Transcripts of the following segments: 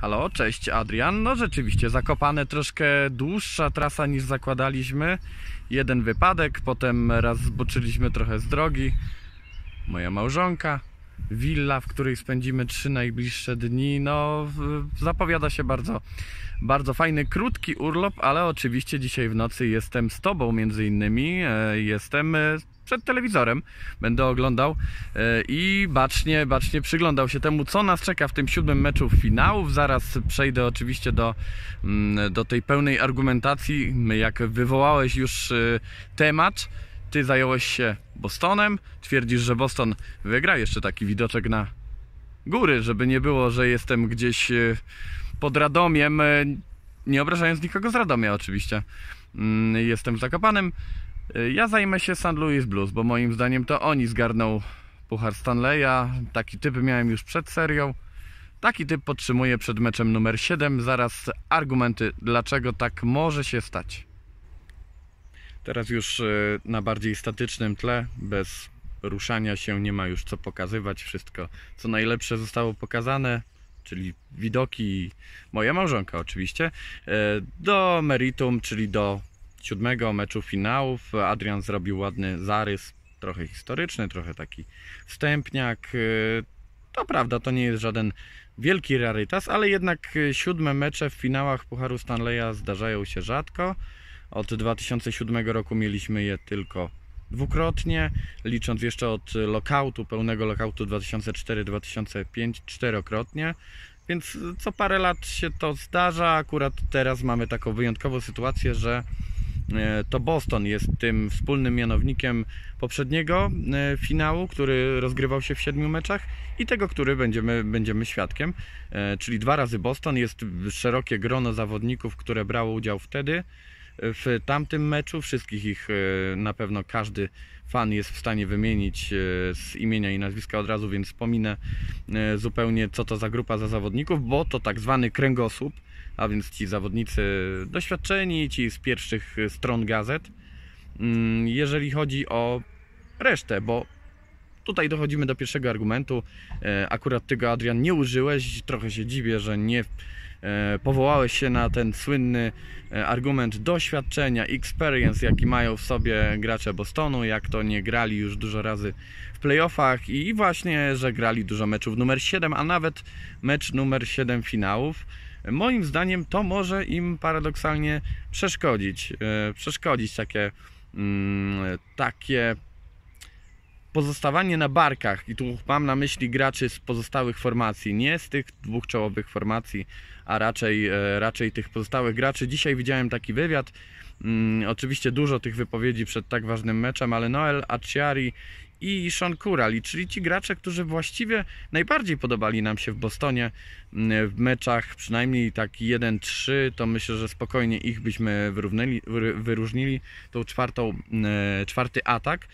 Halo, cześć Adrian. No rzeczywiście, zakopane troszkę dłuższa trasa niż zakładaliśmy. Jeden wypadek, potem raz zboczyliśmy trochę z drogi. Moja małżonka, willa, w której spędzimy trzy najbliższe dni. No, zapowiada się bardzo, bardzo fajny, krótki urlop, ale oczywiście dzisiaj w nocy jestem z Tobą między innymi. E, Jestem e, przed telewizorem, będę oglądał e, i bacznie, bacznie przyglądał się temu, co nas czeka w tym siódmym meczu finałów. Zaraz przejdę oczywiście do, mm, do tej pełnej argumentacji. Jak wywołałeś już temat, ty zająłeś się Bostonem, twierdzisz, że Boston wygra. Jeszcze taki widoczek na góry, żeby nie było, że jestem gdzieś e, pod Radomiem, e, nie obrażając nikogo z Radomia oczywiście. Mm, Jestem w Zakopanem. E, Ja zajmę się St. Louis Blues, bo moim zdaniem to oni zgarną Puchar Stanleya. Taki typ miałem już przed serią. Taki typ podtrzymuję przed meczem numer 7. Zaraz argumenty, dlaczego tak może się stać. Teraz już e, na bardziej statycznym tle, bez ruszania się, nie ma już co pokazywać. Wszystko, co najlepsze zostało pokazane, czyli widoki moja małżonka oczywiście. E, Do meritum, czyli do siódmego meczu finałów. Adrian zrobił ładny zarys, trochę historyczny, trochę taki wstępniak. E, To prawda, to nie jest żaden wielki rarytas, ale jednak siódme mecze w finałach Pucharu Stanleya zdarzają się rzadko. Od 2007 roku mieliśmy je tylko dwukrotnie, licząc jeszcze od lokautu, pełnego lokautu 2004-2005 czterokrotnie. Więc co parę lat się to zdarza. Akurat teraz mamy taką wyjątkową sytuację, że e, to Boston jest tym wspólnym mianownikiem poprzedniego e, finału, który rozgrywał się w siedmiu meczach i tego, który będziemy, będziemy świadkiem. E, Czyli dwa razy Boston. Jest szerokie grono zawodników, które brało udział wtedy w tamtym meczu. Wszystkich ich e, na pewno każdy fan jest w stanie wymienić e, z imienia i nazwiska od razu, więc wspominę e, zupełnie co to za grupa za zawodników, bo to tak zwany kręgosłup, a więc ci zawodnicy doświadczeni, ci z pierwszych stron gazet. Mm, Jeżeli chodzi o resztę, bo tutaj dochodzimy do pierwszego argumentu. Akurat tego Adrian nie użyłeś, trochę się dziwię, że nie powołałeś się na ten słynny e, argument doświadczenia, experience, jaki mają w sobie gracze Bostonu, jak to nie grali już dużo razy w playoffach i właśnie, że grali dużo meczów numer 7, a nawet mecz numer 7 finałów. Moim zdaniem to może im paradoksalnie przeszkodzić. E, Przeszkodzić takie, mm, takie pozostawanie na barkach, i tu mam na myśli graczy z pozostałych formacji, nie z tych dwóch czołowych formacji, a raczej, e, raczej tych pozostałych graczy. Dzisiaj widziałem taki wywiad, mm, oczywiście dużo tych wypowiedzi przed tak ważnym meczem, ale Noel Acciari i Sean Kurali, czyli ci gracze, którzy właściwie najbardziej podobali nam się w Bostonie mm, w meczach, przynajmniej tak 1-3, to myślę, że spokojnie ich byśmy wyrównali, wyr- wyróżnili tą czwartą, e, czwarty atak.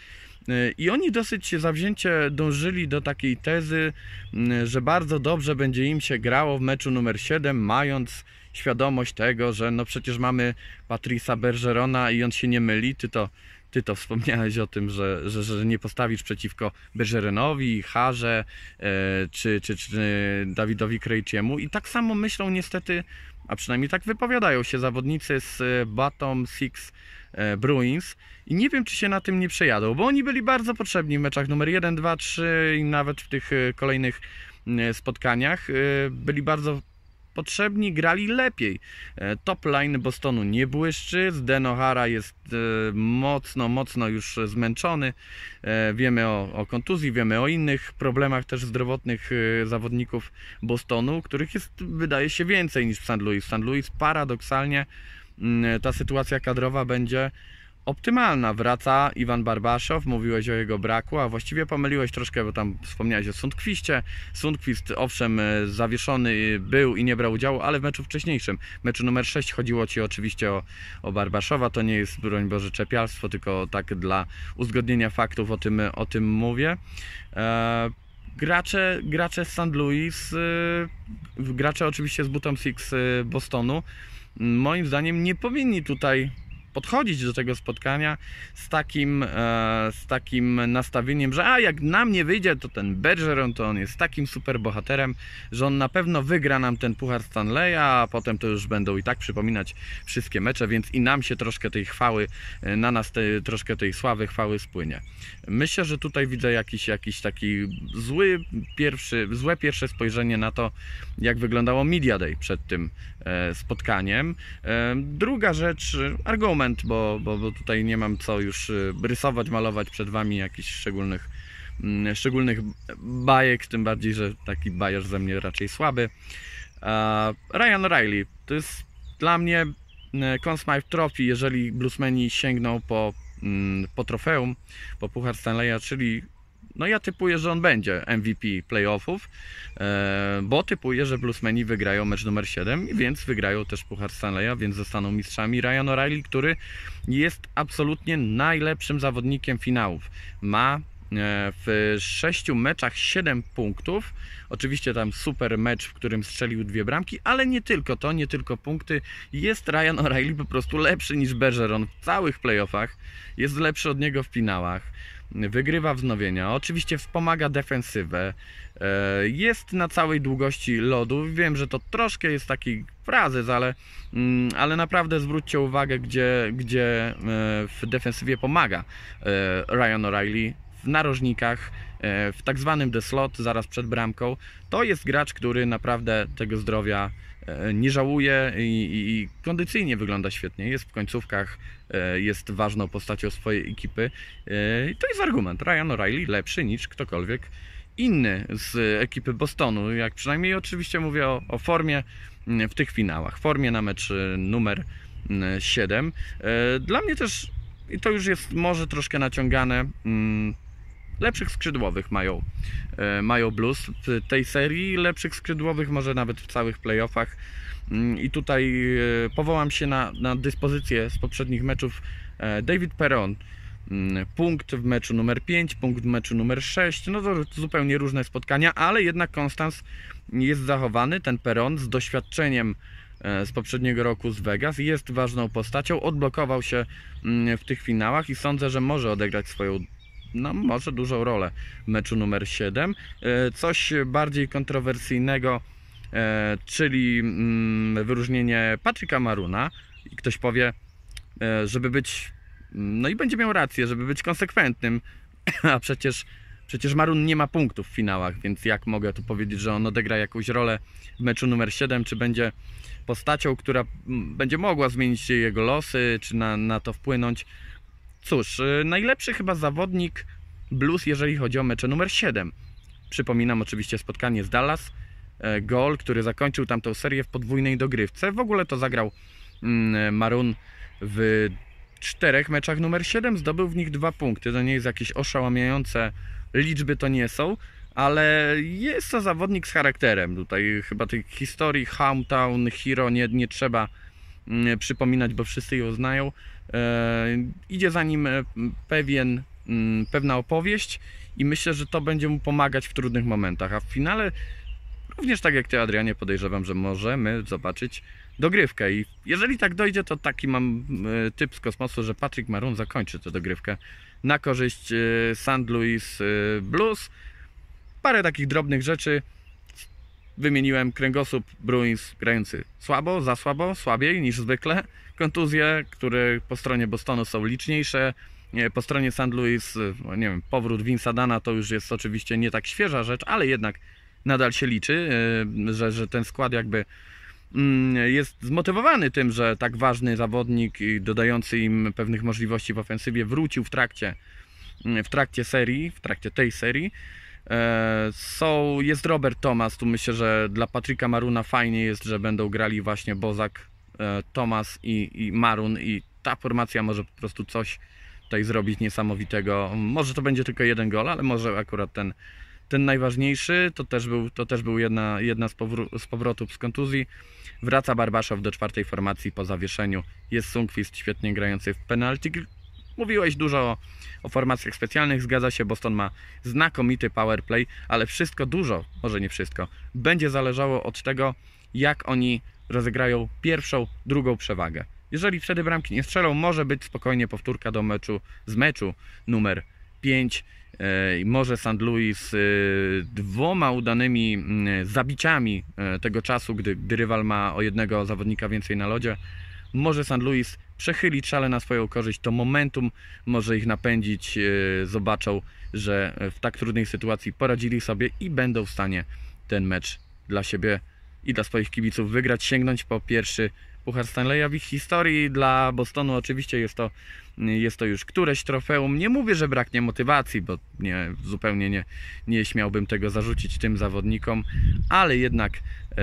E, I oni dosyć zawzięcie dążyli do takiej tezy, m, że bardzo dobrze będzie im się grało w meczu numer 7, mając świadomość tego, że no przecież mamy Patrisa Bergerona i on się nie myli. Ty to, ty to wspomniałeś o tym, że, że, że nie postawisz przeciwko Bergeronowi, Harze e, czy, czy, czy Dawidowi Krejciemu. I tak samo myślą niestety, a przynajmniej tak wypowiadają się zawodnicy z e, Bottom Six Bruins i nie wiem, czy się na tym nie przejadą, bo oni byli bardzo potrzebni w meczach numer 1, 2, 3 i nawet w tych e, kolejnych e, spotkaniach. E, Byli bardzo potrzebni, grali lepiej. E, Top line Bostonu nie błyszczy, Zdeno Hara jest e, mocno, mocno już zmęczony. E, Wiemy o, o kontuzji, wiemy o innych problemach też zdrowotnych e, zawodników Bostonu, których jest, wydaje się, więcej niż w St. Louis. St. Louis paradoksalnie ta sytuacja kadrowa będzie optymalna. Wraca Iwan Barbaszow, mówiłeś o jego braku, a właściwie pomyliłeś troszkę, bo tam wspomniałeś o Sundkwiście. Sundkwist owszem e, zawieszony był i nie brał udziału, ale w meczu wcześniejszym, meczu numer 6 chodziło Ci oczywiście o, o Barbaszowa, to nie jest broń Boże czepialstwo, tylko tak dla uzgodnienia faktów o tym, o tym mówię. E, Gracze, gracze z St. Louis, e, gracze oczywiście z Bottom Six Bostonu, moim zdaniem nie powinni tutaj podchodzić do tego spotkania z takim, e, z takim nastawieniem, że a jak nam nie wyjdzie, to ten Bergeron to on jest takim super bohaterem, że on na pewno wygra nam ten Puchar Stanleya, a potem to już będą i tak przypominać wszystkie mecze, więc i nam się troszkę tej chwały, e, na nas te, troszkę tej sławy, chwały spłynie. Myślę, że tutaj widzę jakiś, jakiś taki zły pierwszy, złe pierwsze spojrzenie na to, jak wyglądało Media Day przed tym e, spotkaniem. Druga rzecz, argument, bo, bo, bo tutaj nie mam co już e, rysować, malować przed Wami jakichś szczególnych, mm, szczególnych bajek, tym bardziej, że taki bajerz ze mnie raczej słaby. Ryan Riley to jest dla mnie e, Conn Smythe Trophy, jeżeli bluesmeni sięgną po, mm, po trofeum, po Puchar Stanleya, czyli no ja typuję, że on będzie MVP playoffów, e, bo typuję, że bluesmeni wygrają mecz numer 7, więc wygrają też Puchar Stanleya, więc zostaną mistrzami. Ryan O'Reilly, który jest absolutnie najlepszym zawodnikiem finałów. Ma e, w sześciu meczach 7 punktów. Oczywiście tam super mecz, w którym strzelił dwie bramki, ale nie tylko to, nie tylko punkty. Jest Ryan O'Reilly po prostu lepszy niż Bergeron w całych playoffach. Jest lepszy od niego w finałach. Wygrywa wznowienia. Oczywiście wspomaga defensywę. E, Jest na całej długości lodu. Wiem, że to troszkę jest taki frazes, ale, mm, ale naprawdę zwróćcie uwagę, gdzie, gdzie e, w defensywie pomaga e, Ryan O'Reilly w narożnikach, w tak zwanym the slot, zaraz przed bramką. To jest gracz, który naprawdę tego zdrowia nie żałuje i, i, kondycyjnie wygląda świetnie. Jest w końcówkach, e, jest ważną postacią swojej ekipy. E, I to jest argument. Ryan O'Reilly lepszy niż ktokolwiek inny z ekipy Bostonu. Jak przynajmniej oczywiście mówię o, o formie w tych finałach. Formie na mecz e, numer mm, 7. E, Dla mnie też, i to już jest może troszkę naciągane, lepszych skrzydłowych mają, e, mają Blues w tej serii, lepszych skrzydłowych może nawet w całych playoffach. Mm, I tutaj e, powołam się na, na dyspozycję z poprzednich meczów. E, David Perron, mm, punkt w meczu numer 5, punkt w meczu numer 6. No to zupełnie różne spotkania, ale jednak Konstans jest zachowany. Ten Perron z doświadczeniem z poprzedniego roku z Vegas jest ważną postacią. Odblokował się mm, w tych finałach i sądzę, że może odegrać swoją no, może dużą rolę w meczu numer 7. E, Coś bardziej kontrowersyjnego, e, czyli mm, wyróżnienie Patryka Maruna. I ktoś powie, e, żeby być, no i będzie miał rację, żeby być konsekwentnym, a przecież, przecież Marun nie ma punktów w finałach, więc jak mogę tu powiedzieć, że on odegra jakąś rolę w meczu numer 7, czy będzie postacią, która mm, będzie mogła zmienić jego losy, czy na, na to wpłynąć. Cóż, y, najlepszy chyba zawodnik Blues, jeżeli chodzi o mecze numer 7. Przypominam oczywiście spotkanie z Dallas. e, Gol, który zakończył tamtą serię w podwójnej dogrywce. W ogóle to zagrał mm, Marun w czterech meczach numer 7. Zdobył w nich dwa punkty. To nie jest jakieś oszałamiające liczby, to nie są. Ale jest to zawodnik z charakterem. Tutaj chyba tej historii Hometown Hero nie, nie trzeba mm, przypominać, bo wszyscy ją znają. E, idzie za nim e, pewien, mm, pewna opowieść i myślę, że to będzie mu pomagać w trudnych momentach. A w finale, również tak jak Ty, Adrianie, podejrzewam, że możemy zobaczyć dogrywkę. I jeżeli tak dojdzie, to taki mam e, typ z kosmosu, że Patrick Maroon zakończy tę dogrywkę na korzyść St. Louis Blues. Parę takich drobnych rzeczy wymieniłem kręgosłup Bruins grający słabo, za słabo, słabiej niż zwykle. Kontuzje, które po stronie Bostonu są liczniejsze. Nie, Po stronie St. Louis, no nie wiem, powrót Vince'a Dana to już jest oczywiście nie tak świeża rzecz, ale jednak nadal się liczy, y, że, że ten skład jakby mm, jest zmotywowany tym, że tak ważny zawodnik dodający im pewnych możliwości w ofensywie wrócił w trakcie, w trakcie serii, w trakcie tej serii. E, jest Robert Thomas, tu myślę, że dla Patryka Maruna fajnie jest, że będą grali właśnie Bozak, e, Thomas i, i Marun i ta formacja może po prostu coś tutaj zrobić niesamowitego. Może to będzie tylko jeden gol, ale może akurat ten, ten najważniejszy, to też był, to też był jedna, jedna z, powró- z powrotów z kontuzji. Wraca Barbaszow do czwartej formacji po zawieszeniu. Jest Sundqvist świetnie grający w penalty. Mówiłeś dużo o, o formacjach specjalnych, zgadza się, Boston ma znakomity power play, ale wszystko dużo, może nie wszystko, będzie zależało od tego, jak oni rozegrają pierwszą, drugą przewagę. Jeżeli wtedy bramki nie strzelą, może być spokojnie powtórka do meczu z meczu numer 5. E, Może St. Louis e, dwoma udanymi mm, zabiciami e, tego czasu, gdy, gdy rywal ma o jednego zawodnika więcej na lodzie, może St. Louis przechylić szale na swoją korzyść, to momentum może ich napędzić, e, zobaczą, że w tak trudnej sytuacji poradzili sobie i będą w stanie ten mecz dla siebie i dla swoich kibiców wygrać, sięgnąć po pierwszy Puchar Stanleya w ich historii. Dla Bostonu oczywiście jest to, jest to już któreś trofeum. Nie mówię, że braknie motywacji, bo nie, zupełnie nie, nie śmiałbym tego zarzucić tym zawodnikom, ale jednak e,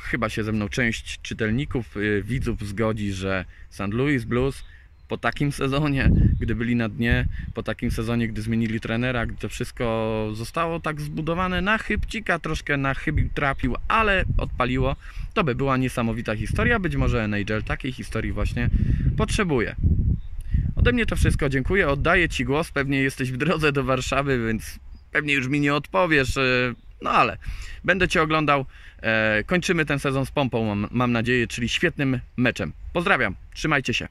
chyba się ze mną część czytelników, e, widzów zgodzi, że St. Louis Blues po takim sezonie, gdy byli na dnie, po takim sezonie, gdy zmienili trenera, gdy to wszystko zostało tak zbudowane na chybcika, troszkę na chybił, trapił, ale odpaliło, to by była niesamowita historia. Być może NHL takiej historii właśnie potrzebuje. Ode mnie to wszystko, dziękuję, oddaję Ci głos, pewnie jesteś w drodze do Warszawy, więc pewnie już mi nie odpowiesz, e, no ale będę Cię oglądał. E, Kończymy ten sezon z pompą, mam, mam nadzieję, czyli świetnym meczem. Pozdrawiam, trzymajcie się.